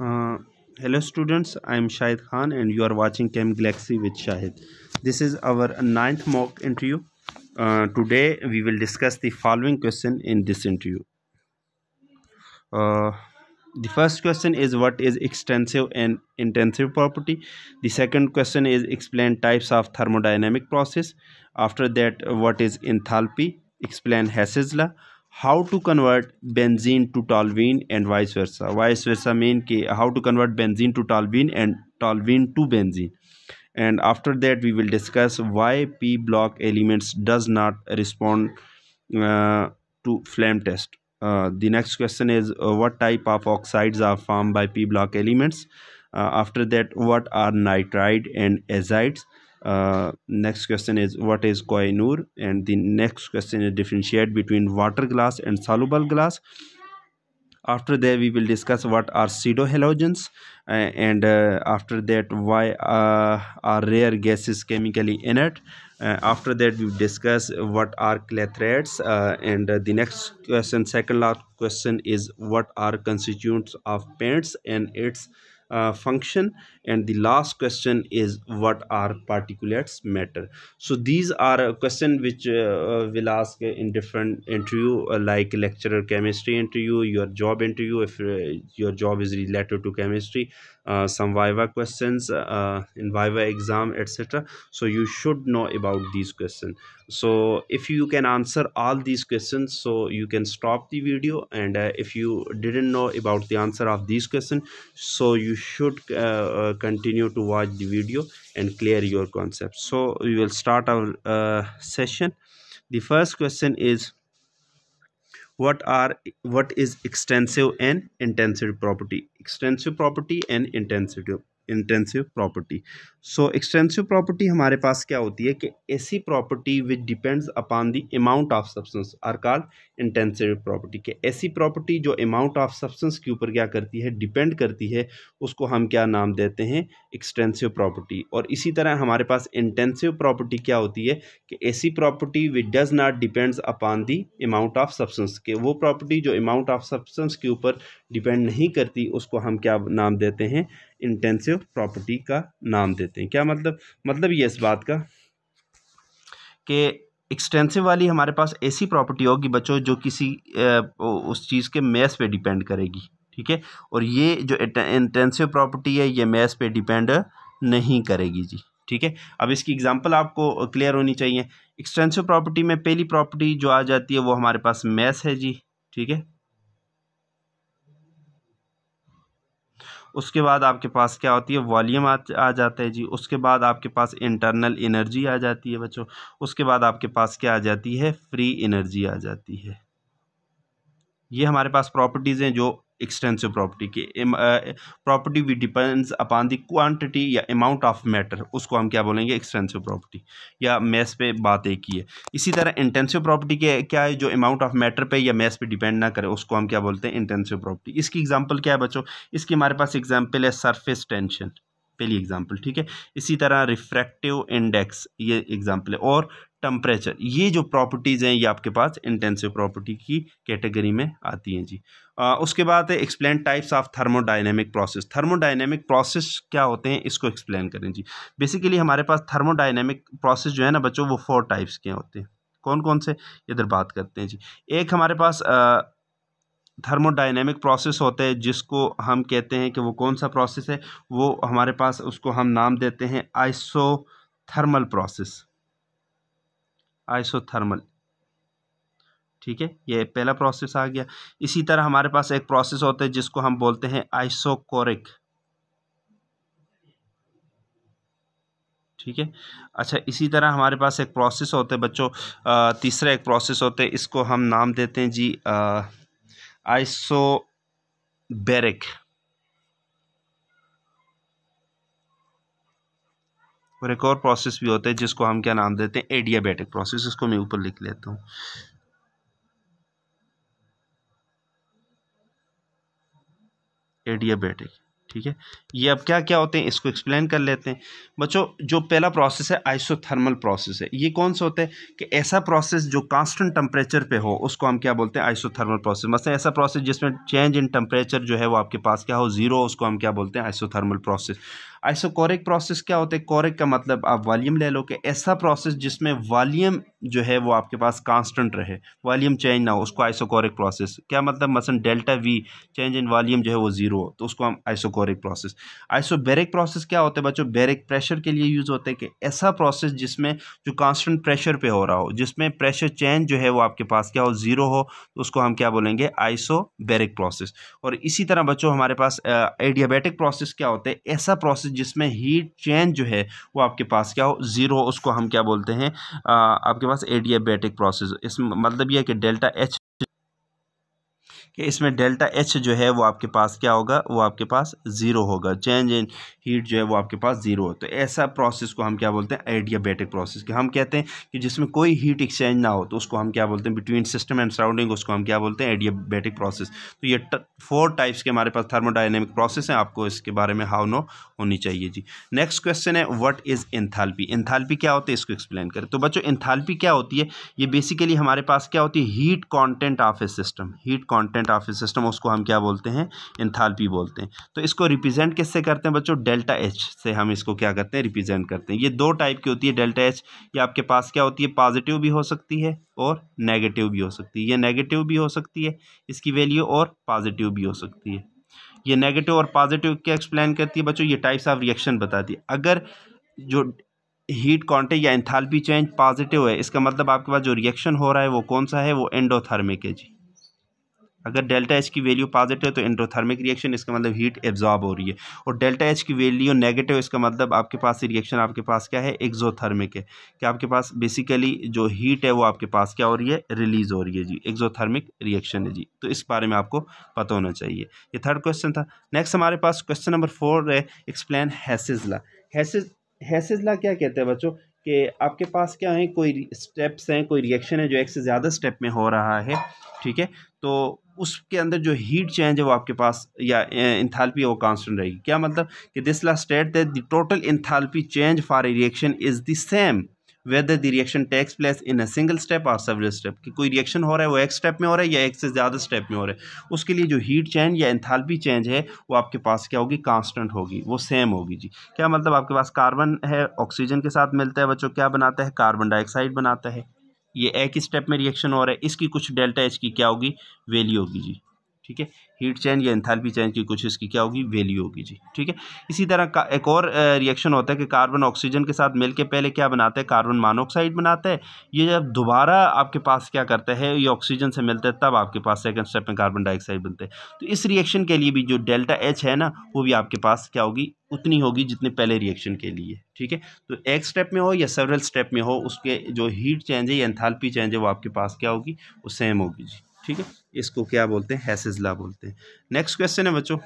Uh, hello students, I am Shahid Khan and you are watching Chem Galaxy with Shahid. This is our ninth mock interview. Uh, today we will discuss the following question in this interview. Uh, the first question is what is extensive and intensive property. The second question is explain types of thermodynamic process. After that what is enthalpy, explain Hess's law how to convert benzene to toluene and vice versa. Vice versa mean ki how to convert benzene to toluene and toluene to benzene. And after that we will discuss why p block elements does not respond uh, to flame test. Uh, the next question is uh, what type of oxides are formed by p block elements? Uh, after that what are nitride and azides uh, next question is what is Koh-i-Noor and the next question is differentiate between water glass and soluble glass. After that we will discuss what are pseudo halogens uh, and uh, after that why uh, are rare gases chemically inert. Uh, after that we discuss what are clathrates uh, and the next question second last question is what are constituents of paints and its uh, function. And the last question is what are particulates matter? So these are a question which uh, uh, will ask in different interview uh, like lecturer chemistry interview your job interview if uh, your job is related to chemistry uh, some viva questions uh, in viva exam etc so you should know about these questions. So if you can answer all these questions so you can stop the video. And uh, if you didn't know about the answer of these questions so you should uh, uh, continue to watch the video and clear your concept. So we will start our session. The first question is what are what is extensive and intensive property extensive property and intensive intensive property so extensive property हमारे पास क्या होती है कि ऐसी property which depends upon the amount of substance are called intensive property के। ऐसी property जो अमाउंट ऑफ़ सब्सटेंस के ऊपर क्या करती है डिपेंड करती है, उसको हम क्या नाम देते हैं? एक्सटेंसिव प्रॉपर्टी और इसी तरह हमारे पास इंटेंसिव प्रॉपर्टी क्या होती है कि ऐसी property which does not depends upon the amount of substance के। वो प्रॉपर्टी जो अमाउंट ऑफ़ सब्सटेंस के ऊपर डिपेंड नहीं करती, उसको हम क्या नाम देते हैं? इंटेंसिव प्रॉपर्टी का नाम देते हैं। क्या मतलब? मतलब ये इस बात का कि एक्सटेंसिव वाली हमारे पास ऐसी प्रॉपर्टी होगी बच्चों जो किसी उस चीज़ के मैथ पे डिपेंड करेगी, ठीक है? और ये जो इंटेंसिव प्रॉपर्टी है, ये मैथ पे डिपेंड नहीं करेगी जी, ठीक है? अब इसकी एग्जांपल आपको क्लियर होनी चाहिए। एक्सटेंसिव प्रॉपर्टी में पहली प्रॉपर्टी जो आ जाती है वो हमारे पास मैथ है जी, ठीक है? उसके बाद आपके पास क्या होती है? वॉल्यूम आ, आ जाता है जी। उसके बाद आपके पास इंटरनल एनर्जी आ जाती है बच्चों। उसके बाद आपके पास क्या आ जाती है? फ्री एनर्जी आ जाती है। ये हमारे पास प्रॉपर्टीज़ हैं जो एक्सटेंसिव प्रॉपर्टी की property we depends upon the quantity या अमाउंट ऑफ़ मैटर उसको हम क्या बोलेंगे? एक्सटेंसिव प्रॉपर्टी या मैथ पे बात एक ही है। इसी तरह इंटेंसिव प्रॉपर्टी के, क्या है? जो अमाउंट ऑफ़ मैटर पे या मैथ पे डिपेंड ना करे, उसको हम क्या बोलते हैं? इंटेंसिव प्रॉपर्टी इसकी एग्ज़ाम्पल क्या है बच्चों? इसकी हमारे पास एग्ज़ाम्पल है सरफेस टेंशन पहली एग्ज़ाम्पल ठीक है? इसी तरह रिफ्रैक्टिव इंडेक्स ये एग्ज़ाम्पल है। और टम्परेचर ये जो प्रॉपर्टीज़ हैं ये आपके पास इंटेंसिव प्रॉपर्टी की कैटेगरी में आती हैं जी। आ, उसके बाद है explain types of thermodynamic process thermodynamic process क्या होते हैं इसको एक्सप्लेन करें जी। बेसिकली हमारे पास थर्मोडाइनेमिक प्रोसेस जो है ना बच्चों वो फोर टाइप्स के होते हैं। कौन कौन से? इधर बात करते हैं जी। एक हमारे पास थर्मोडाइनेमिक प्रोसेस होते हैं, जिसको हम कहते हैं कि वो कौन सा प्रोसेस है, वो हमारे पास उसको हम नाम देते हैं आइसोथर्मल प्रोसेस। आइसोथर्मल। ठीक है? ये पहला प्रोसेस आ गया। इसी तरह हमारे पास एक प्रोसेस होता है, जिसको हम बोलते हैं आइसोकोरिक। ठीक है? अच्छा इसी तरह हमारे पास एक प्रोसेस होता है, बच्चों। तीसरा एक प्रोसेस होता है, इसको हम नाम देते हैं जी आइसोबेरिक और एक और प्रोसेस भी होता है, जिसको हम क्या नाम देते हैं? एडियाबेटिक प्रोसेस इसको मैं ऊपर लिख लेता हूँ। एडियाबेटिक ठीक है? ये अब क्या क्या होते हैं, इसको एक्सप्लेन कर लेते हैं। बच्चों, जो पहला प्रोसेस है आइसोथर्मल प्रोसेस है। ये कौन सा होता है कि ऐसा प्रोसेस जो कांस्टेंट टेम्परेचर पे हो, उसको हम क्या बोलते हैं आइसोथर्मल प्रोसेस मतलब ऐसा प्रोसेस जिसमें चेंज इन टेम्परेचर जो है, वो आपके पास क्या हो ज़ीरो उसको हम क्या बोलते हैं आइसोथर्मल प्रोसेस आइसोकोरिक प्रोसेस क्या होता है? कोरिक का मतलब आप वॉल्यूम ले लो कि ऐसा प्रोसेस जिसमें वॉल्यूम जो है वो आपके पास कांस्टेंट रहे। वॉल्यूम चेंज ना हो, उसको आइसोकोरिक प्रोसेस क्या मतलब? मसलन delta V change in volume जो है वो ज़ीरो हो तो उसको हम आइसोकोरिक प्रोसेस आइसोबेरिक प्रोसेस क्या होता है बच्चों? बेरिक प्रेशर के लिए यूज़ होते हैं कि ऐसा प्रोसेस जिसमें जो कांस्टेंट प्रेशर पे हो रहा हो, जिसमें प्रेशर चेंज जो है वो आपके पास क्या हो ज़ीरो हो तो उसको हम क्या बोलेंगे? आइसोबेरिक प्रोसेस और इसी तरह बच्चों हमारे पास एडियाबेटिक प्रोसेस क्या होते हैं? ऐसा प्रोसेस जिसमें हीट चेंज जो है वो आपके पास क्या हो? ज़ीरो उसको हम क्या बोलते हैं? आपके पास एडियाबेटिक प्रोसेस इस मतलब यह कि डेल्टा एच कि इसमें डेल्टा एच जो है वो आपके पास क्या होगा? वो आपके पास ज़ीरो होगा। चेंज इन हीट जो है वो आपके पास ज़ीरो हो। तो ऐसा प्रोसेस को हम क्या बोलते हैं? एडियाबेटिक प्रोसेस कि। हम कहते हैं कि जिसमें कोई हीट एक्सचेंज ना हो तो उसको हम क्या बोलते हैं? बिटवीन सिस्टम एंड सराउंडिंग उसको हम क्या बोलते हैं? एडियाबेटिक प्रोसेस तो ये फोर टाइप्स के हमारे पास थर्मोडाइनमिक प्रोसेस हैं। आपको इसके बारे में हाउ नो होनी चाहिए जी। नेक्स्ट क्वेश्चन है वट इज़ इंथालपी इंथालपी क्या होती है? इसको एक्सप्लेन करें। तो बच्चों इंथालपी क्या होती है? ये बेसिकली हमारे पास क्या होती है? Heat content of a system heat content of a system उसको हम क्या बोलते हैं? इंथालपी बोलते हैं। तो इसको रिप्रेजेंट किससे करते हैं बच्चों? डेल्टा एच से हम इसको क्या करते हैं? रिप्रेजेंट करते हैं। ये दो टाइप की होती है डेल्टा एच ये आपके पास क्या होती है? पॉजिटिव भी हो सकती है और नेगेटिव भी हो सकती है। ये नेगेटिव भी हो सकती है, इसकी वैल्यू और पॉजिटिव भी हो सकती है। ये नेगेटिव और पॉजिटिव क्या एक्सप्लेन करती है बच्चों? ये टाइप्स ऑफ़ रिएक्शन बताती है। अगर जो हीट कॉन्टेंट या इंथालपी चेंज पॉजिटिव है, इसका मतलब आपके पास जो रिएक्शन हो रहा है, वो कौन सा है? वो एंडोथर्मिक है जी। अगर डेल्टा एच की वैल्यू पॉजिटिव है तो एंडोथर्मिक रिएक्शन, इसका मतलब हीट एब्जॉर्ब हो रही है। और डेल्टा एच की वैल्यू नेगेटिव, इसका मतलब आपके पास रिएक्शन आपके पास क्या है? एक्जोथर्मिक है। कि आपके पास बेसिकली जो हीट है वो आपके पास क्या हो रही है? रिलीज़ हो रही है जी। एक्जोथर्मिक रिएक्शन है जी। तो इस बारे में आपको पता होना चाहिए। ये थर्ड क्वेश्चन था। नेक्स्ट हमारे पास क्वेश्चन नंबर फोर है। Explain Hess's law Hess's Hess's law क्या कहते हैं बच्चों? कि आपके पास क्या है? कोई स्टेप्स हैं, कोई रिएक्शन है जो एक से ज़्यादा स्टेप में हो रहा है। ठीक है? तो उसके अंदर जो हीट चेंज है वो आपके पास या इंथालपी वो कांस्टेंट रहेगी। क्या मतलब? कि this law state that the total enthalpy change for a reaction is the same whether the reaction takes place in a single step और सेवरल स्टेप कि कोई रिएक्शन हो रहा है, वो एक स्टेप में हो रहा है या एक से ज़्यादा स्टेप में हो रहा है। उसके लिए जो हीट चेंज या इंथालपी चेंज है, वो आपके पास क्या होगी? कांस्टेंट होगी। वो सेम होगी जी। क्या मतलब? आपके पास कार्बन है ऑक्सीजन के साथ मिलता है बच्चों। क्या बनाता है? कार्बन डाइऑक्साइड बनाता है। ये एक स्टेप में रिएक्शन हो रहा है। इसकी कुछ डेल्टा एच की क्या होगी? वैल्यू होगी जी। ठीक है? हीट चेंज या इंथालपी चेंज की कुछ इसकी क्या होगी? वैल्यू होगी जी, ठीक है? इसी तरह का एक और रिएक्शन होता है कि कार्बन ऑक्सीजन के साथ मिलके पहले क्या बनाता है? कार्बन मोनोऑक्साइड बनाता है। ये जब दोबारा आपके पास क्या करता है? ये ऑक्सीजन से मिलता है, तब आपके पास सेकंड स्टेप में कार्बन डाइऑक्साइड बनते हैं। तो इस रिएक्शन के लिए भी जो डेल्टा एच है ना, वो भी आपके पास क्या होगी? उतनी होगी जितने पहले रिएक्शन के लिए, ठीक है? तो एक स्टेप में हो या सेवरल स्टेप में हो, उसके जो हीट चेंज है या एंथाल्पी चेंज है, वो आपके पास क्या होगी? वो सेम होगी जी। ठीक है? इसको क्या बोलते हैं? हैसेज ला बोलते हैं। नेक्स्ट क्वेश्चन है बच्चों।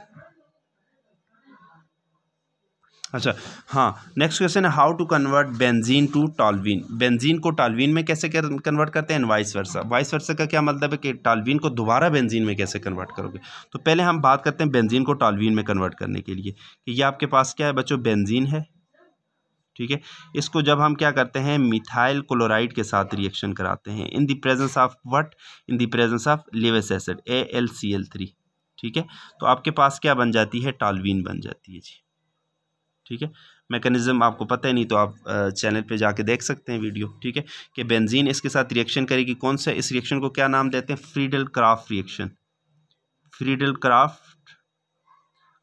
अच्छा हाँ नेक्स्ट क्वेश्चन है how to convert benzene to toluene benzene को टॉलवीन में कैसे कन्वर्ट करते हैं? वाइस वर्सा वाइस वर्सा का क्या मतलब है कि टॉलवीन को दोबारा बेंजीन में कैसे कन्वर्ट करोगे? तो पहले हम बात करते हैं बेंजीन को टॉलवीन में कन्वर्ट करने के लिए कि ये आपके पास क्या है बच्चों? बेंजीन है। ठीक है? इसको जब हम क्या करते हैं? मिथाइल क्लोराइड के साथ रिएक्शन कराते हैं। In the presence of what in the presence of Lewis acid A L C L three ठीक है? तो आपके पास क्या बन जाती है? टालवीन बन जाती है, जी। ठीक है? मैकेनिज्म आपको पता है नहीं तो आप चैनल पे जाके देख सकते हैं वीडियो ठीक है? कि बेंजीन इसके साथ रिएक्शन करेगी कौन सा? इस रिएक्शन को क्या नाम देते हैं? Friedel Craft reaction Friedel Craft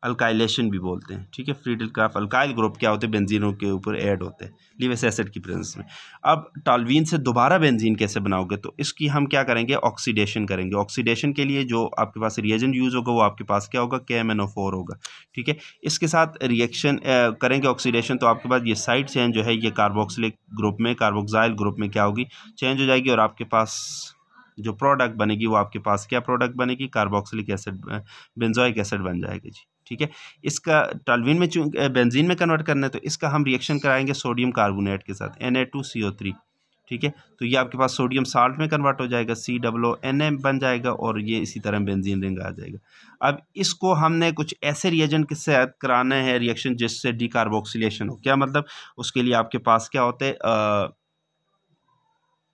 alkylation भी बोलते हैं, ठीक है? फ्रीडल क्राफ्ट अल्काइल ग्रुप क्या होते हैं? बेंजीनों के ऊपर ऐड होते हैं लिवस एसिड की प्रेजेंस में। अब टॉलवीन से दोबारा बेंजीन कैसे बनाओगे? तो इसकी हम क्या करेंगे? ऑक्सीडेशन करेंगे। ऑक्सीडेशन के लिए जो आपके पास रिएजेंट यूज़ होगा, वो आपके पास क्या होगा? के एम होगा, ठीक है? इसके साथ रिएक्शन करेंगे ऑक्सीडेशन तो आपके पास ये साइड चेंज जो है, ये कार्बोक्सिलिक ग्रुप में कार्बोक्साइल ग्रुप में क्या होगी? चेंज हो जाएगी और आपके पास जो प्रोडक्ट बनेगी, वो आपके पास क्या प्रोडक्ट बनेगी? कार्बोक्सिलिक एसिड बेंजोइक एसिड बन जाएगी, जी। ठीक है? इसका टॉलविन में बेंजीन में कन्वर्ट करना है तो इसका हम रिएक्शन कराएँगे सोडियम कार्बोनेट के साथ N A two C O three ठीक है? तो ये आपके पास सोडियम साल्ट में कन्वर्ट हो जाएगा सी डब्लो एन एम बन जाएगा और ये इसी तरह बेंजीन रिंग आ जाएगा। अब इसको हमने कुछ ऐसे रिएजेंट के साथ कराना है रिएक्शन जिससे डिकार्बोक्सिलेशन हो। क्या मतलब? उसके लिए आपके पास क्या होते हैं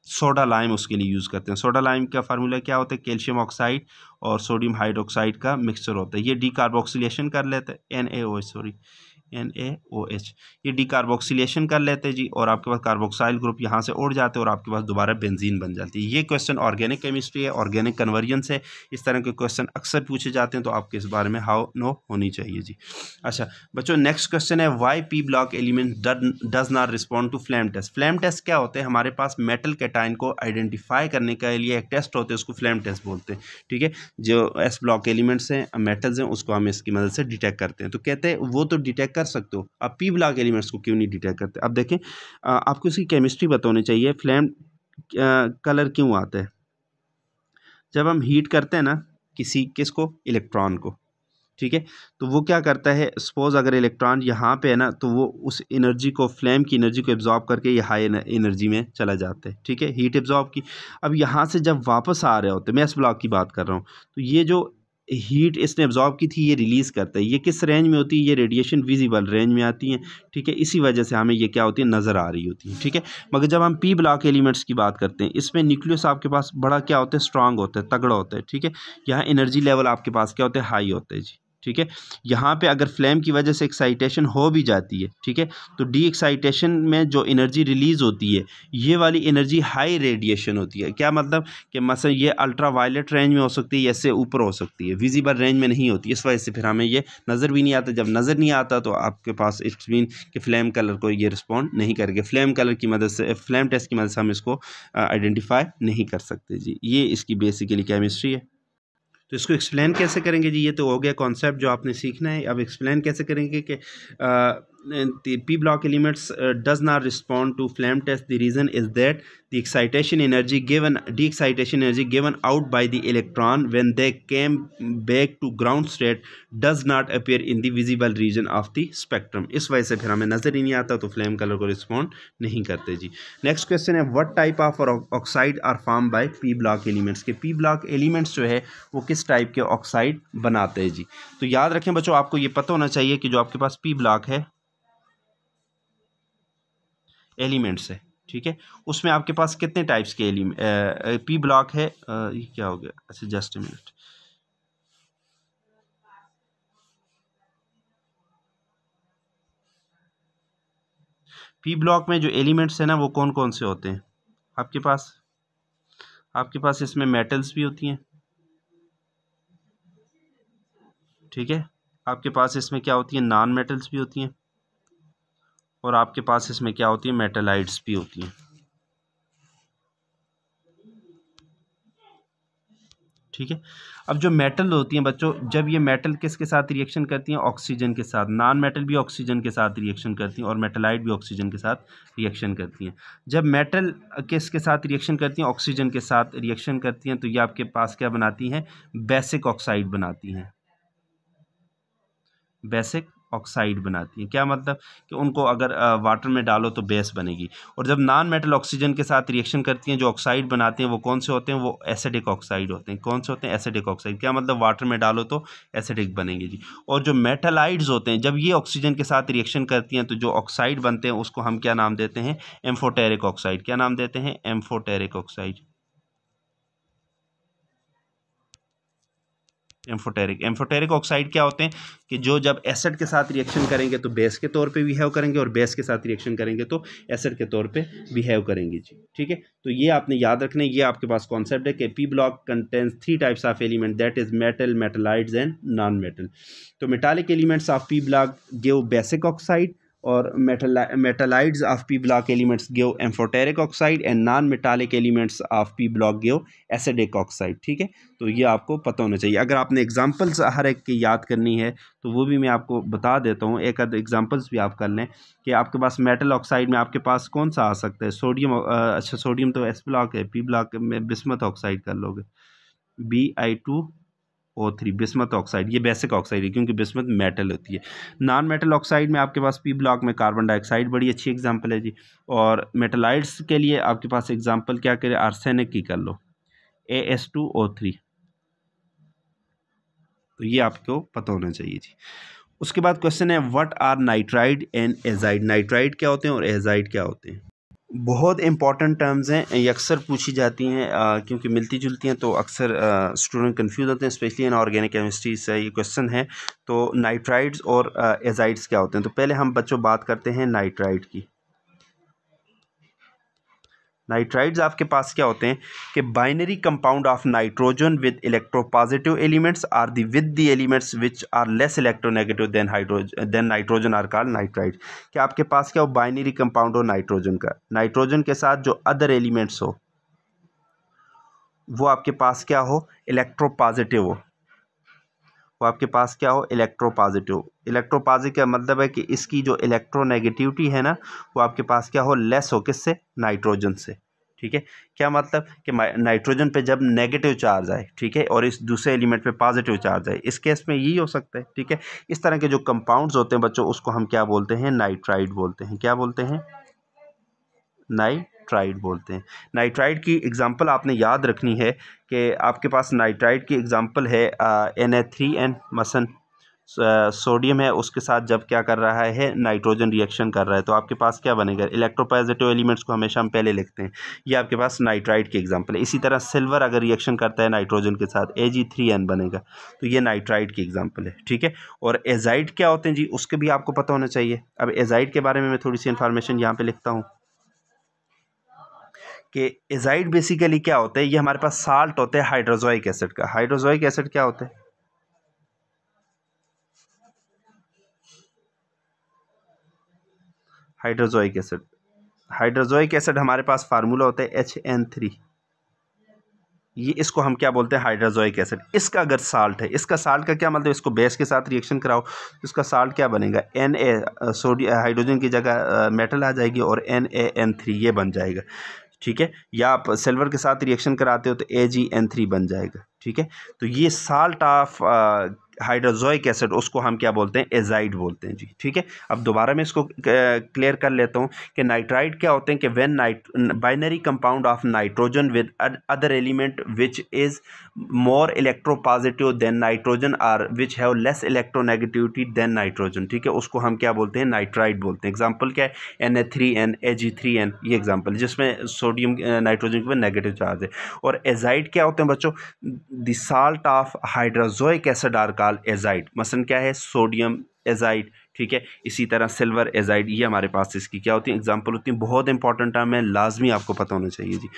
सोडा लाइम उसके लिए यूज़ करते हैं। सोडा लाइम का फार्मूला क्या होता है? कैल्शियम ऑक्साइड और सोडियम हाइड्रोक्साइड का मिक्सचर होता है। ये डी कर लेते हैं। N A sorry N A O H ये डिकार्बोक्सिलेशन कर लेते हैं जी, और आपके पास कार्बोक्साइल ग्रुप यहाँ से उड़ जाते हैं और आपके पास दोबारा बेंजीन बन जाती है। ये क्वेश्चन ऑर्गेनिक केमिस्ट्री है ऑर्गेनिक कन्वर्जन से इस तरह के क्वेश्चन अक्सर पूछे जाते हैं तो आपके इस बारे में हाउ नो होनी चाहिए जी। अच्छा बच्चों नेक्स्ट क्वेश्चन है why P block element does not respond to flame test flame test क्या होते हैं? हमारे पास मेटल कैटाइन को आइडेंटिफाई करने के लिए एक टेस्ट होते हैं, उसको फ्लैम टेस्ट बोलते हैं, ठीक है? जो एस ब्लॉक एलिमेंट्स हैं मेटल्स हैं, उसको हम इसकी मदद से डिटेक्ट करते हैं। तो कहते हैं, वो तो डिटेक्ट कर सकते हो। आप पी ब्लॉक एलिमेंट्स को क्यों नहीं डिटेक्ट करते? अब देखें आपको इसकी केमिस्ट्री बतानी चाहिए, फ्लेम कलर क्यों आता है? जब हम हीट करते हैं ना, किसी किस को इलेक्ट्रॉन को, ठीक है? तो वो क्या करता है, सपोज़ अगर इलेक्ट्रॉन यहाँ पे है ना तो वो उस एनर्जी को, फ्लेम की एनर्जी को एब्जॉर्ब करके ये हाई एनर्जी में चला जाता है, ठीक है? हीट एब्जॉर्ब की। अब यहाँ से जब वापस आ रहे होते मैं इस ब्लॉक की बात कर रहा हूँ तो ये जो हीट इसने एब्जॉर्ब की थी, ये रिलीज़ करता है। ये किस रेंज में होती है? ये रेडिएशन विजिबल रेंज में आती है, ठीक है? इसी वजह से हमें ये क्या होती है? नज़र आ रही होती है, ठीक है? मगर जब हम पी ब्लॉक एलिमेंट्स की बात करते हैं, इसमें न्यूक्लियस आपके पास बड़ा क्या होता है? स्ट्रांग होता है, तगड़ा होता है, ठीक है? यहाँ एनर्जी लेवल आपके पास क्या होता है? हाई होता है, जी। ठीक है? यहाँ पे अगर फ्लेम की वजह से एक्साइटेशन हो भी जाती है, ठीक है? तो डी एक्साइटेशन में जो एनर्जी रिलीज़ होती है, ये वाली एनर्जी हाई रेडिएशन होती है। क्या मतलब? कि मसलन ये अल्ट्रा वायलेट रेंज में हो सकती है ऐसे ऊपर हो सकती है। विजिबल रेंज में नहीं होती, इस वजह से फिर हमें ये नज़र भी नहीं आता। जब नज़र नहीं आता तो आपके पास इट्स मीन कि फ्लेम कलर को ये रिस्पॉन्ड नहीं करेंगे। फ्लेम कलर की मदद से फ्लेम टेस्ट की मदद से हम इसको आइडेंटिफाई नहीं कर सकते। जी, ये इसकी बेसिकली केमिस्ट्री है। तो इसको एक्सप्लेन कैसे करेंगे जी? ये तो हो गया कॉन्सेप्ट जो आपने सीखना है। अब एक्सप्लेन कैसे करेंगे कि the p block elements uh, does not respond to flame test the reason is that the excitation energy given de excitation energy given out by the electron when they came back to ground state does not appear in the visible region of the spectrum इस वजह से फिर हमें नज़र ही नहीं आता तो flame colour को रिस्पॉन्ड नहीं करते जी नेक्स्ट क्वेश्चन है what type of oxide are form by P block elements के पी ब्लॉक एलिमेंट्स जो है वो किस टाइप के ऑक्साइड बनाते हैं जी तो याद रखें बच्चों आपको ये पता होना चाहिए कि जो आपके पास पी ब्लॉक है एलिमेंट्स है, ठीक है? उसमें आपके पास कितने टाइप्स के एलिमेंट पी ब्लॉक है? ये क्या हो गया? अच्छा जस्ट मिनट पी ब्लॉक में जो एलिमेंट्स हैं ना, वो कौन कौन से होते हैं? आपके पास? आपके पास इसमें मेटल्स भी होती हैं। ठीक है? आपके पास इसमें क्या होती है? नॉन मेटल्स भी होती हैं। और आपके पास इसमें क्या होती है? मेटलाइट्स भी होती हैं। ठीक है? अब जो मेटल होती हैं बच्चों, जब ये मेटल किसके साथ रिएक्शन करती हैं? ऑक्सीजन के साथ। नॉन मेटल भी ऑक्सीजन के साथ रिएक्शन करती हैं और मेटलाइट भी ऑक्सीजन के साथ रिएक्शन करती हैं। जब मेटल किसके साथ रिएक्शन करती हैं? ऑक्सीजन के साथ रिएक्शन करती हैं तो ये आपके पास क्या बनाती हैं? बेसिक ऑक्साइड बनाती हैं। बेसिक ऑक्साइड बनाती हैं। क्या मतलब? कि उनको अगर वाटर में डालो तो बेस बनेगी। और जब नॉन मेटल ऑक्सीजन के साथ रिएक्शन करती हैं, जो ऑक्साइड बनाते हैं, वो कौन से होते हैं? वो एसिडिक ऑक्साइड होते हैं। कौन से होते हैं? एसिडिक ऑक्साइड क्या मतलब? वाटर में डालो तो एसिडिक बनेंगे जी। और जो मेटलाइड्स होते हैं, जब ये ऑक्सीजन के साथ रिएक्शन करती हैं तो जो ऑक्साइड बनते हैं, उसको हम क्या नाम देते हैं? एम्फोटेरिक ऑक्साइड क्या नाम देते हैं? Amphoteric oxide amphoteric. Amphoteric oxide क्या होते हैं कि जो जब एसिड के साथ रिएक्शन करेंगे तो बेस के तौर पे बिहेव करेंगे और बेस के साथ रिएक्शन करेंगे तो एसिड के तौर पे बिहेव करेंगे जी, ठीक है? तो ये आपने याद रखना ये आपके पास कॉन्सेप्ट है कि P block contains three types of element that is metal metalloids and non metal तो metallic elements of P block give basic oxide और metalloids of P block elements give amphoteric oxide and non metallic elements of P block give acidic oxide ठीक है? तो ये आपको पता होना चाहिए। अगर आपने एग्जांपल्स हर एक की याद करनी है तो वो भी मैं आपको बता देता हूँ। एक आध एग्जांपल्स भी आप कर लें कि आपके पास मेटल ऑक्साइड में आपके पास कौन सा आ सकता है? सोडियम अच्छा सोडियम तो एस ब्लॉक है पी ब्लॉक में बिस्मत ऑक्साइड कर लोगे। B I two O three bismuth oxide ये बेसिक ऑक्साइड है, क्योंकि बिस्मत मेटल होती है। नॉन मेटल ऑक्साइड में आपके पास पी ब्लॉक में कार्बन डाइऑक्साइड बड़ी अच्छी एग्जांपल है जी। और मेटलाइड्स के लिए आपके पास एग्जांपल क्या करें? आर्सेनिक की कर लो। A S two O three तो ये आपको पता होना चाहिए जी। उसके बाद क्वेश्चन है what are nitride and azide nitride क्या होते हैं और एजाइड क्या होते हैं? बहुत इंपॉर्टेंट टर्म्स हैं, ये अक्सर पूछी जाती हैं क्योंकि मिलती जुलती हैं तो अक्सर स्टूडेंट कंफ्यूज होते हैं स्पेशली इन ऑर्गेनिक केमिस्ट्री से ये क्वेश्चन है। तो नाइट्राइड्स और एजाइड्स क्या होते हैं? तो पहले हम बच्चों बात करते हैं नाइट्राइड की। नाइट्राइड्स आपके पास क्या होते हैं? कि binary compound of nitrogen with electropositive elements are the with the elements which are less electronegative than hydrogen than nitrogen are call nitride कि आपके पास क्या हो? बाइनरी कंपाउंड हो नाइट्रोजन का। नाइट्रोजन के साथ जो अदर एलिमेंट्स हो, वो आपके पास क्या हो? इलेक्ट्रोपॉजिटिव हो। वो आपके पास क्या हो? इलेक्ट्रोपॉजिटिव इलेक्ट्रोपॉजिटिव का मतलब है कि इसकी जो इलेक्ट्रोनेगेटिविटी है ना, वो आपके पास क्या हो? लेस हो। किससे? नाइट्रोजन से। ठीक है? क्या मतलब? कि नाइट्रोजन पे जब नेगेटिव चार्ज आए, ठीक है? और इस दूसरे एलिमेंट पे पॉजिटिव चार्ज आए, इस केस में यही हो सकता है, ठीक है? इस तरह के जो कंपाउंड्स होते हैं बच्चों, उसको हम क्या बोलते हैं? नाइट्राइड बोलते हैं। क्या बोलते हैं? नाइट्राइड बोलते हैं। नाइट्राइड की एग्जांपल आपने याद रखनी है कि आपके पास नाइट्राइड की एग्जांपल है एन ए थ्री एन मसन सोडियम है, उसके साथ जब क्या कर रहा है नाइट्रोजन रिएक्शन कर रहा है तो आपके पास क्या बनेगा? इलेक्ट्रोपॉजिटिव एलिमेंट्स को हमेशा हम पहले लिखते हैं। ये आपके पास नाइट्राइड की एग्जांपल है। इसी तरह सिल्वर अगर रिएक्शन करता है नाइट्रोजन के साथ ए जी थ्री एन बनेगा तो ये नाइट्राइड की एग्ज़ाम्पल है, ठीक है? और एजाइड क्या होते हैं जी? उसके भी आपको पता होना चाहिए। अब एजाइड के बारे में मैं थोड़ी सी इन्फॉर्मेशन यहाँ पर लिखता हूँ। कि एजाइड बेसिकली क्या होता है? ये हमारे पास साल्ट होता है हाइड्रोजोइक एसिड का। हाइड्रोजोइक एसिड क्या होता है? हाइड्रोजोइक एसिड हाइड्रोजोइक एसिड हमारे पास फार्मूला होता है एच एन थ्री ये इसको हम क्या बोलते हैं? हाइड्रोजोइक एसिड इसका अगर साल्ट है, इसका साल्ट का क्या मतलब इसको बेस के साथ रिएक्शन कराओ। इसका साल्ट क्या बनेगा? एन ए सोडियम हाइड्रोजन की जगह मेटल आ जाएगी और एन ए एन थ्री ये बन जाएगा। ठीक है? या आप सिल्वर के साथ रिएक्शन कराते हो तो ए जी एन थ्री बन जाएगा, ठीक है? तो ये साल्ट ऑफ़ हाइड्रोजोइक एसिड उसको हम क्या बोलते हैं? एजाइड बोलते हैं, जी। ठीक है? अब दोबारा मैं इसको क्लियर कर लेता हूँ कि नाइट्राइड क्या होते हैं कि when nitride binary compound of nitrogen with other element which is more electropositive than nitrogen or which have less electronegativity than nitrogen ठीक है? उसको हम क्या बोलते हैं? नाइट्राइड बोलते हैं। एग्ज़ाम्पल क्या है? N A three N A G three N ये एग्ज़ाम्पल जिसमें सोडियम नाइट्रोजन के नेगेटिव चार्ज है। और एजाइड क्या होते हैं बच्चों? The salt of hydrazoic acid are called azide मसन क्या है? सोडियम एजाइड ठीक है? इसी तरह सिल्वर एजाइड ये हमारे पास इसकी क्या होती है? एग्ज़ाम्पल होती है। बहुत इंपॉर्टेंट टर्म है, लाजमी आपको पता होना चाहिए जी।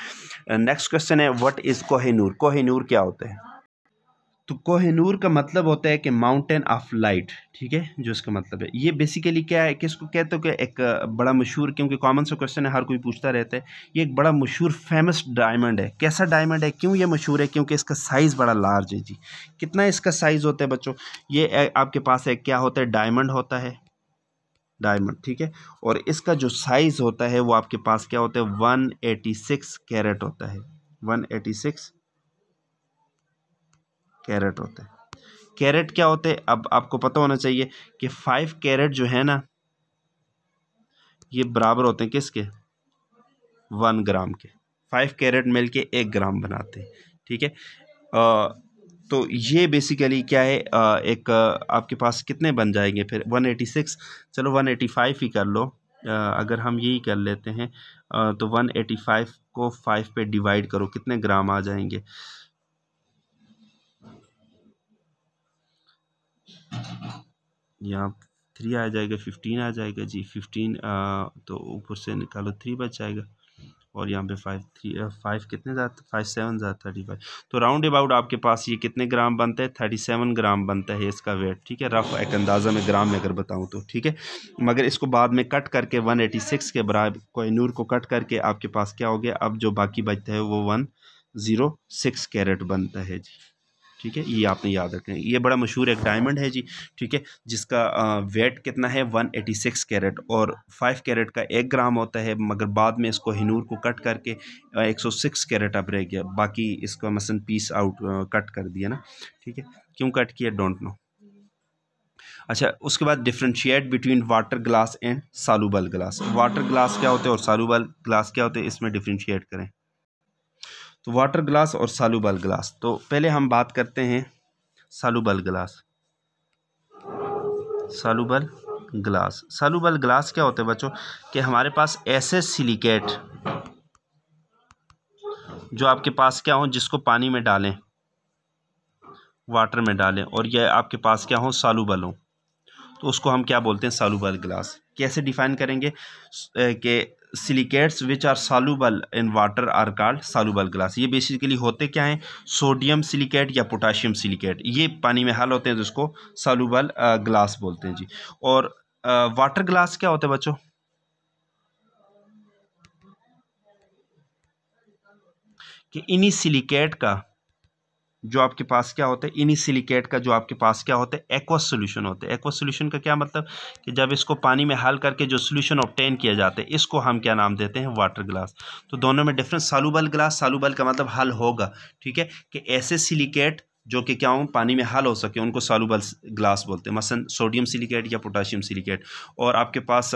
नेक्स्ट क्वेश्चन है व्हाट इज़ कोहिनूर? कोहिनूर क्या होता है? तो कोहिनूर का मतलब होता है कि माउंटेन ऑफ़ लाइट ठीक है? जो इसका मतलब है। ये बेसिकली क्या है? किसको कहते हो कि एक बड़ा मशहूर, क्योंकि कॉमन सा क्वेश्चन है, हर कोई पूछता रहता है। ये एक बड़ा मशहूर फ़ेमस डायमंड है। कैसा डायमंड है? क्यों ये मशहूर है? क्योंकि इसका साइज़ बड़ा लार्ज है जी। कितना इसका साइज़ होता है बच्चों? ये आपके पास है, क्या होता है? डायमंड होता है। डायमंड ठीक है? और इसका जो साइज़ होता है, वो आपके पास क्या होता है? वन एटी सिक्स कैरेट होता है। वन एटी सिक्स कैरेट होते हैं। कैरेट क्या होते हैं? अब आपको पता होना चाहिए कि फाइव कैरेट जो है ना ये बराबर होते हैं किसके? वन ग्राम के। फाइव कैरेट मिल के एक ग्राम बनाते हैं ठीक है? तो ये बेसिकली क्या है? आ, एक आपके पास कितने बन जाएँगे फिर? वन एटी सिक्स चलो वन एटी फाइव ही कर लो। आ, अगर हम यही कर लेते हैं आ, तो वन एटी फाइव को फाइव पे डिवाइड करो कितने ग्राम आ जाएँगे? यहाँ थ्री आ जाएगा फिफ्टीन आ जाएगा, जी फिफ्टीन तो ऊपर से निकालो थ्री बच जाएगा। और यहाँ पे फाइव थ्री फाइव कितने ज़्यादा फाइव सेवन ज़्यादा थर्टी फाइव तो राउंड अबाउट आपके पास ये कितने ग्राम बनता है? थर्टी सेवन ग्राम बनता है इसका वेट ठीक है? रफ एक अंदाज़ा में ग्राम में अगर बताऊँ तो ठीक है? मगर इसको बाद में कट करके वन एटी सिक्स के बराबर कोई को कट करके आपके पास क्या हो गया? अब जो बाकी बचता है वो वन ज़ीरो सिक्स कैरेट बनता है, जी। ठीक है? ये आपने याद रखना है। ये बड़ा मशहूर एक डायमंड है जी, ठीक है? जिसका वेट कितना है? वन एटी सिक्स कैरेट और फाइव कैरेट का एक ग्राम होता है, मगर बाद में इसको हिनूर को कट करके एक सौ सिक्स कैरेट अब रह गया। बाकी इसका मसन पीस आउट कट कर दिया ना, ठीक है? क्यों कट किया? डोंट नो अच्छा उसके बाद differentiate between water glass and soluble glass water glass क्या होते हैं और सालूबल ग्लास क्या होते हैं? इसमें डिफ्रेंशिएट करें। तो वाटर ग्लास और सालूबल ग्लास तो पहले हम बात करते हैं soluble glass soluble glass soluble glass क्या होते हैं बच्चों? कि हमारे पास ऐसे सिलिकेट जो आपके पास क्या हो, जिसको पानी में डालें वाटर में डालें, और यह आपके पास क्या हो सालूबल हो। तो उसको हम क्या बोलते हैं? सालूबल ग्लास कैसे डिफाइन करेंगे? कि silicates which are soluble in water are called soluble glass ये बेसिकली होते क्या हैं? सोडियम सिलिकेट या पोटाशियम सिलिकेट ये पानी में हल होते हैं, जिसको सालूबल ग्लास बोलते हैं जी। और वाटर ग्लास क्या होते हैं बच्चों? कि इन्हीं सिलिकेट का जो आपके पास क्या होता है? इनी सिलिकेट का जो आपके पास क्या होता है? एक्वा सोल्यूशन होता है। एक्वा सोल्यूशन का क्या मतलब? कि जब इसको पानी में हल करके जो सोल्यूशन ऑप्टेन किया जाता है, इसको हम क्या नाम देते हैं? वाटर ग्लास तो दोनों में डिफरेंस सालूबल ग्लास सालूबल का मतलब हल होगा। ठीक है? कि ऐसे सिलिकेट जो कि क्या हो, पानी में हल हो सके, उनको सालूबल ग्लास बोलते हैं। मसन सोडियम सिलिकेट या पोटाशियम सिलिकेट और आपके पास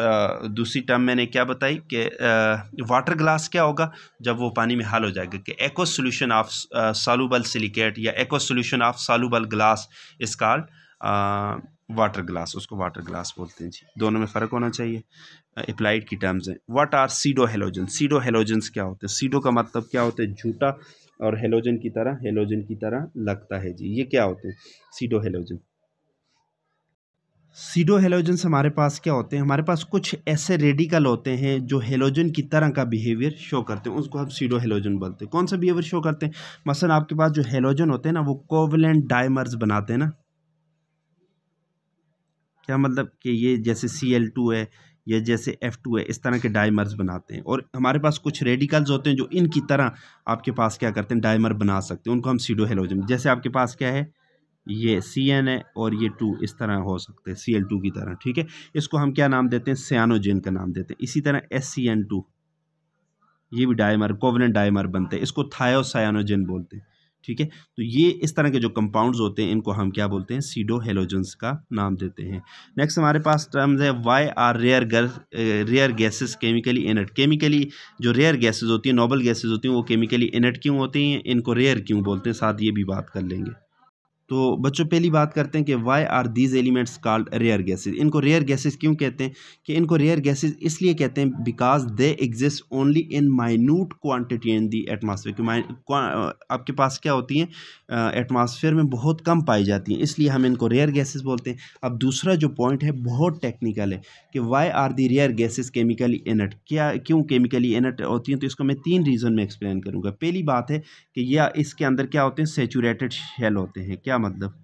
दूसरी टर्म मैंने क्या बताई कि वाटर ग्लास क्या होगा? जब वो पानी में हल हो जाएगा कि aqueous solution of soluble silicate या aqueous solution of soluble glass is called water glass उसको वाटर ग्लास बोलते हैं जी। दोनों में फ़र्क होना चाहिए। अप्लाइड की टर्म्स हैं। What are pseudo halogen pseudo halogens क्या होते हैं? सीडो का मतलब क्या होता है? झूठा और हेलोजन की तरह, हेलोजन की तरह लगता है जी। ये क्या होते हैं? सीडो हेलोजन सीडो हेलोजन्स हमारे पास क्या होते हैं? हमारे पास कुछ ऐसे रेडिकल होते हैं जो हेलोजन की तरह का बिहेवियर शो करते हैं। उसको हम सीडो हेलोजन बोलते हैं। कौन सा बिहेवियर शो करते हैं? मसलन आपके पास जो हेलोजन होते हैं ना, वो कोवलेंट डायमर्स बनाते हैं ना। क्या मतलब कि ये जैसे सी एल टू है या जैसे एफ़ टू है इस तरह के डायमर्स बनाते हैं। और हमारे पास कुछ रेडिकल्स होते हैं जो इनकी तरह आपके पास क्या करते हैं डायमर बना सकते हैं। उनको हम सीडो हेलोजन जैसे आपके पास क्या है, ये सी एन है और ये टू इस तरह हो सकते हैं सी एल टू की तरह, ठीक है? इसको हम क्या नाम देते हैं सियानोजिन का नाम देते हैं। इसी तरह एस सी एन टू ये भी डायमर कोवलेंट डायमर बनते हैं। इसको थायोसायानोजिन बोलते हैं। ठीक है? तो ये इस तरह के जो कंपाउंड्स होते हैं, इनको हम क्या बोलते हैं? सीडो हेलोजेंस का नाम देते हैं। नेक्स्ट हमारे पास टर्म्स है why are rare rare gases chemically inert chemically जो रेयर गैसेस होती हैं नोबल गैसेस होती हैं, वो केमिकली इनट क्यों होती हैं? इनको रेयर क्यों बोलते हैं? साथ ये भी बात कर लेंगे। तो बच्चों, पहली बात करते हैं कि why are these elements called rare gases इनको रेयर गैसेज क्यों कहते हैं? कि इनको रेयर गैसेज इसलिए कहते हैं because they exist only in minute quantity in the atmosphere आपके पास क्या होती हैं? एटमॉस्फेयर में बहुत कम पाई जाती हैं, इसलिए हम इनको रेयर गैसेज बोलते हैं। अब दूसरा जो पॉइंट है, बहुत टेक्निकल है। कि why are the rare gases chemically inert क्या, क्यों केमिकली इनट होती हैं? तो इसको मैं तीन रीज़न में एक्सप्लेन करूँगा। पहली बात है कि यह इसके अंदर क्या होते हैं? सेचूरेटेड शेल होते हैं। क्या मतलब?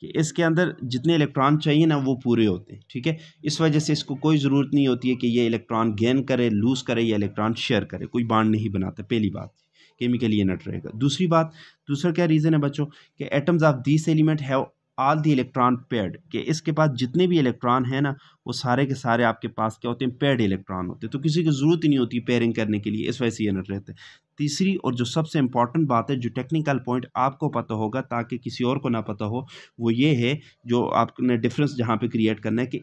कि इसके अंदर जितने इलेक्ट्रॉन चाहिए ना, वो पूरे होते हैं। ठीक है? इस वजह से इसको कोई ज़रूरत नहीं होती है कि ये इलेक्ट्रॉन गेन करे लूज़ करे या इलेक्ट्रॉन शेयर करे। कोई बाड नहीं बनाता। पहली बात केमिकली इनट रहेगा। दूसरी बात, दूसरा क्या रीज़न है बच्चों? कि atoms of this element have all the electron paired कि इसके पास जितने भी इलेक्ट्रॉन हैं ना, वो सारे के सारे आपके पास क्या होते हैं पेड इलेक्ट्रॉन होते हैं। तो किसी की ज़रूरत ही नहीं होती पेयरिंग करने के लिए, इस वजह से ये नट रहते हैं। तीसरी और जो सबसे इंपॉर्टेंट बात है, जो टेक्निकल पॉइंट आपको पता होगा, ताकि किसी और को ना पता हो, वो ये है, जो आपने डिफरेंस जहाँ पे क्रिएट करना है कि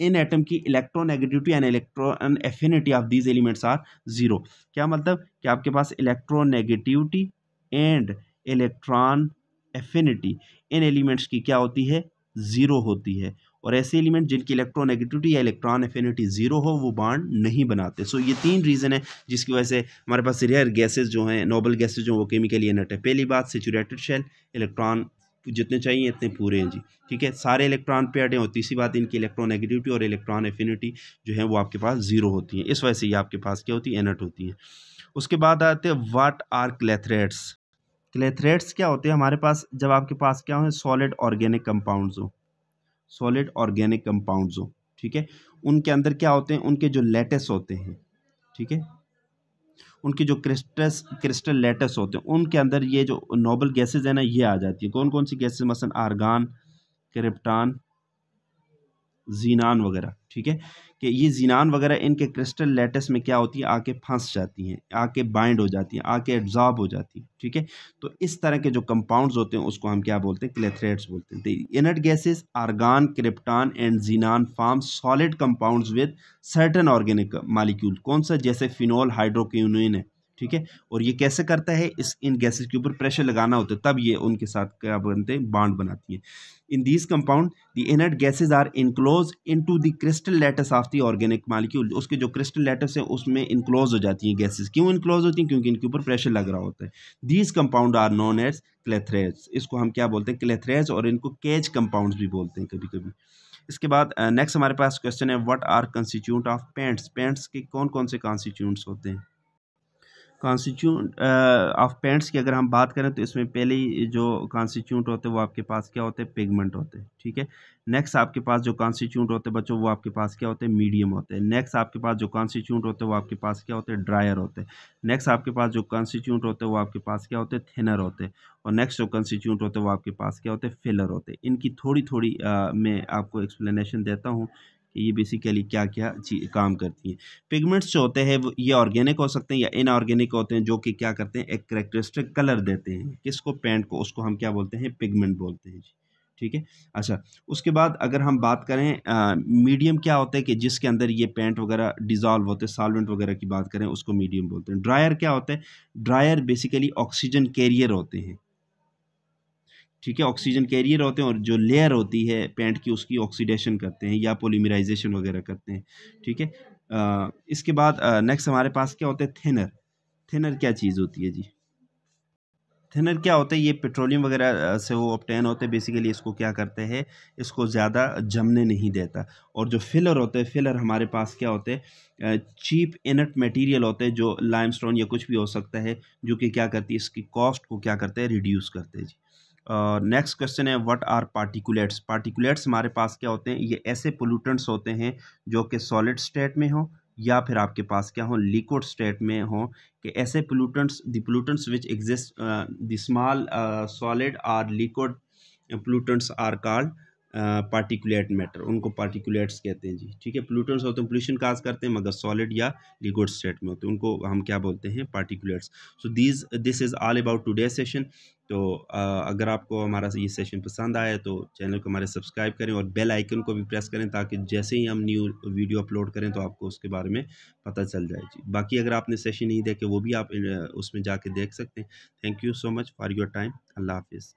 इन एटम की electronegativity and electron affinity of these elements are zero क्या मतलब? कि आपके पास इलेक्ट्रोनेगेटिविटी एंड इलेक्ट्रॉन एफिनिटी इन एलिमेंट्स की क्या होती है? ज़ीरो होती है। और ऐसे एलिमेंट जिनकी इलेक्ट्रोनेगेटिविटी या इलेक्ट्रॉन एफिनिटी ज़ीरो हो, वो बाड नहीं बनाते। सो ये तीन रीज़न है जिसकी वजह से हमारे पास रेयर गैसेज जो हैं नोबल गैसेज जो वो केमिकली एनट है। पहली बात सेचूरेटेड शेल इलेक्ट्रॉन जितने चाहिए इतने पूरे हैं जी। ठीक है? सारे इलेक्ट्रॉन पेड हैं। और तीसरी बात, इनकी इलेक्ट्रोनेगेटिविटी और इलेक्ट्रॉन एफिनिटी जो है, वो आपके पास ज़ीरो होती है। इस वजह से ये आपके पास क्या होती है? एनट होती है। उसके बाद आते हैं वाट आर क्लेथरेट्स क्लेथरेट्स क्या होते हैं? हमारे पास, जब आपके पास क्या हो सॉलिड ऑर्गेनिक कंपाउंड्स हो। सॉलिड ऑर्गेनिक कंपाउंड्स हो, ठीक है? उनके अंदर क्या होते हैं? उनके जो लेटेस होते हैं, ठीक है? उनके जो क्रिस्टस क्रिस्टल लेटेस होते हैं, उनके अंदर ये जो नोबल गैसेज है ना, ये आ जाती है। कौन कौन सी गैसेज मसल आर्गान क्रिप्टान जीनान वगैरह, ठीक है? कि ये जीनान वगैरह इनके क्रिस्टल लेटस में क्या होती है? आके फंस जाती हैं, आके बाइंड हो जाती हैं, आके एब्जॉर्ब हो जाती हैं, ठीक है? तो इस तरह के जो कंपाउंड्स होते हैं, उसको हम क्या बोलते हैं? क्लेथरेट्स बोलते हैं। Inert gases, argon, krypton and xenon form solid compounds with certain organic molecule. कौन सा? जैसे फिनोल हाइड्रोक्यूनिन है। ठीक है? और ये कैसे करता है? इस, इन गैसेज के ऊपर प्रेशर लगाना होता है, तब ये उनके साथ क्या बनते हैं? बाड बनाती है। In these compound the inert gases are enclose into the crystal lattice of the organic molecule उसके जो क्रिस्टल लेटस है, उसमें इनक्लोज हो जाती हैं गैसेज क्यों इनक्लोज होती हैं? क्योंकि इनके ऊपर प्रेशर लग रहा होता है। These compound are known as clathrates इसको हम क्या बोलते हैं? क्लेथरेज और इनको कैच कंपाउंड भी बोलते हैं कभी कभी इसके बाद नेक्स्ट हमारे पास क्वेश्चन है what are constitute of paints paints के कौन कौन से कॉन्स्टिट्यूंट्स होते हैं? कॉन्स्टिट्यूट ऑफ़ पेंट्स की अगर हम बात करें तो इसमें पहले जो कॉन्स्टिट्यूट होते हैं वो आपके पास क्या होते हैं? पिगमेंट होते हैं ठीक है? नेक्स्ट आपके पास जो कॉन्स्टिट्यूट होते हैं बच्चों वो आपके पास क्या होते हैं? मीडियम होते हैं। नेक्स्ट आपके पास जो कॉन्स्टिट्यूट होते हैं वो आपके पास क्या होते हैं? ड्रायर होते हैं। नेक्स्ट आपके पास जो कॉन्स्टिट्यूट होते हैं वो आपके पास क्या होते हैं? थिनर होते हैं। और नेक्स्ट जो कॉन्स्टिट्यूट होते हैं वो आपके पास क्या होते हैं? फिलर होते हैं। इनकी थोड़ी थोड़ी आ, मैं आपको एक्सप्लेनेशन देता हूँ। ये बेसिकली क्या क्या काम करती हैं। पिगमेंट्स जो होते हैं वो ये ऑर्गेनिक हो सकते हैं या इनऑर्गेनिक होते हैं, जो कि क्या करते हैं, एक करेक्टरिस्टिक कलर देते हैं। किसको? पेंट को, उसको हम क्या बोलते हैं? पिगमेंट बोलते हैं जी। ठीक है? अच्छा उसके बाद अगर हम बात करें मीडियम क्या होता है कि जिसके अंदर ये पेंट वगैरह डिज़ॉल्व होते हैं सॉल्वेंट वगैरह की बात करें, उसको मीडियम बोलते हैं। ड्रायर क्या होता है? ड्रायर बेसिकली ऑक्सीजन कैरियर होते हैं। ठीक है ऑक्सीजन कैरियर होते हैं और जो लेयर होती है पेंट की, उसकी ऑक्सीडेशन करते हैं या पोलीमराइजेशन वगैरह करते हैं, ठीक है? इसके बाद नेक्स्ट हमारे पास क्या होता है? थिनर थिनर क्या चीज़ होती है जी? थिनर क्या होता है? ये पेट्रोलियम वगैरह से वो ऑप्टेन होते हैं बेसिकली इसको क्या करते हैं? इसको ज़्यादा जमने नहीं देता। और जो फिलर होते हैं फिलर हमारे पास क्या होते हैं? चीप इनट मटेरियल होते हैं, जो लाइमस्टोन या कुछ भी हो सकता है, जो कि क्या करती है? इसकी कॉस्ट को क्या करते हैं? रिड्यूस करते हैं जी। नेक्स्ट क्वेश्चन है व्हाट आर पार्टिकुलेट्स पार्टिकुलेट्स हमारे पास क्या होते हैं? ये ऐसे पोलूटेंट्स होते हैं जो कि सॉलिड स्टेट में हो या फिर आपके पास क्या हो लिक्विड स्टेट में हो कि ऐसे pollutants the pollutants which exist the small solid or liquid pollutants are called particulate matter उनको पार्टिकुलेट्स कहते हैं जी। ठीक है पोलूटेंट्स होते हैं पोल्यूशन काज करते हैं, मगर सॉलिड या लिक्विड स्टेट में होते हैं, उनको हम क्या बोलते हैं particulates so these this is all about today session तो अगर आपको हमारा ये सेशन पसंद आया तो चैनल को हमारे सब्सक्राइब करें और बेल आइकन को भी प्रेस करें, ताकि जैसे ही हम न्यू वीडियो अपलोड करें तो आपको उसके बारे में पता चल जाए जी। बाकी अगर आपने सेशन नहीं देखे, वो भी आप उसमें जाके देख सकते हैं। Thank you so much for your time अल्लाह हाफिज़।